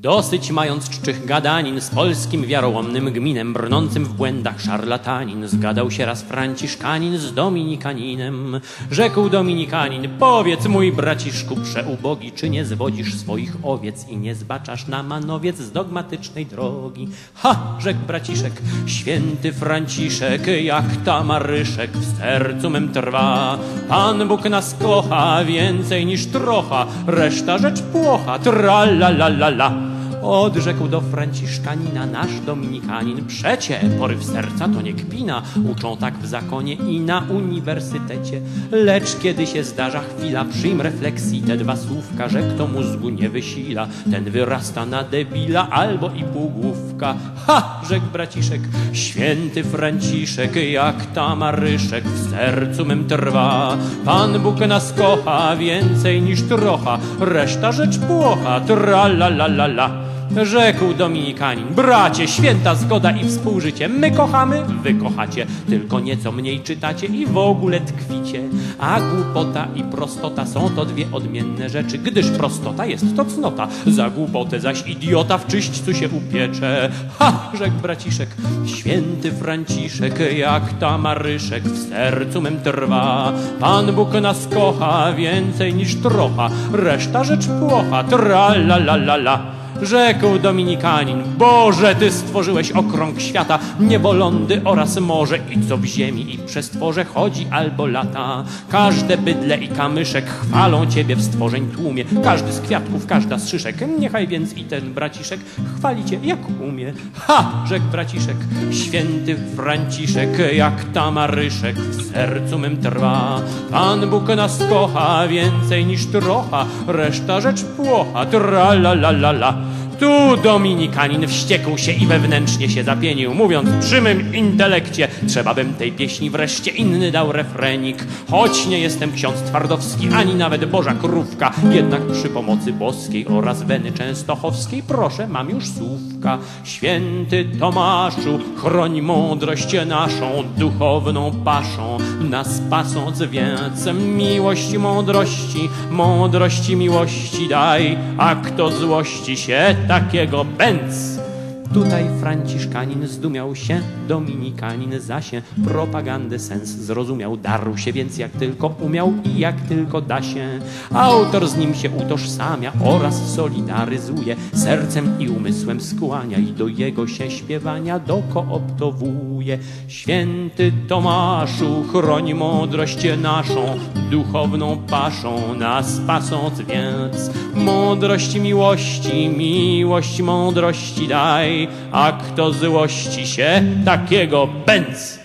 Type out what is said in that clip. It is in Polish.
Dosyć mając czczych gadanin z polskim wiarołomnym gminem, brnącym w błędach szarlatanin, zgadał się raz franciszkanin z dominikaninem. Rzekł dominikanin, powiedz mój braciszku przeubogi, czy nie zwodzisz swoich owiec i nie zbaczasz na manowiec z dogmatycznej drogi? Ha, rzekł braciszek, święty Franciszek, jak tamaryszek w sercu mym trwa. Pan Bóg nas kocha więcej niż trocha, reszta rzecz płocha, tra la la la la. Odrzekł do Franciszkanina nasz Dominikanin. Przecie poryw serca to nie kpina, uczą tak w zakonie i na uniwersytecie. Lecz kiedy się zdarza chwila, przyjm refleksji te dwa słówka, że kto mózgu nie wysila, ten wyrasta na debila albo i półgłówka. Ha, rzekł braciszek, święty Franciszek, jak tamaryszek w sercu mym trwa. Pan Bóg nas kocha więcej niż trocha, reszta rzecz płocha, tra la la la la. Rzekł Dominikanin, bracie, święta zgoda i współżycie, my kochamy, wy kochacie, tylko nieco mniej czytacie i w ogóle tkwicie. A głupota i prostota są to dwie odmienne rzeczy, gdyż prostota jest to cnota, za głupotę zaś idiota w czyśćcu się upiecze. Ha, rzekł braciszek, święty Franciszek, jak tamaryszek w sercu mym trwa. Pan Bóg nas kocha więcej niż trocha, reszta rzecz płocha, tra la la la la. Rzekł Dominikanin, Boże, Ty stworzyłeś okrąg świata, niebo, lądy oraz morze i co w ziemi i przestworze chodzi albo lata. Każde bydle i kamyszek chwalą Ciebie w stworzeń tłumie, każdy z kwiatków, każda z szyszek, niechaj więc i ten braciszek chwali Cię jak umie. Ha, rzekł braciszek, święty Franciszek, jak tamaryszek w sercu mym trwa. Pan Bóg nas kocha więcej niż trocha, reszta rzecz płocha, tra la la la la. Tu Dominikanin wściekł się i wewnętrznie się zapienił, mówiąc przy mym intelekcie, trzeba bym tej pieśni wreszcie inny dał refrenik. Choć nie jestem ksiądz Twardowski, ani nawet Boża Krówka, jednak przy pomocy boskiej oraz weny częstochowskiej, proszę, mam już słówka. Święty Tomaszu, chroń mądrość naszą, duchowną paszą, nas pasąc więc miłości mądrości, mądrości miłości daj, a kto złości się, takiego bęc. Tutaj Franciszkanin zdumiał się, Dominikanin zasie propagandę sens zrozumiał, darł się więc jak tylko umiał i jak tylko da się. Autor z nim się utożsamia oraz solidaryzuje, sercem i umysłem skłania i do jego się śpiewania dokooptowuje. Święty Tomaszu, chroń mądrość naszą, duchowną paszą nas pasąc więc. Mądrość miłości, miłość mądrości daj, a kto złości się, takiego bęc.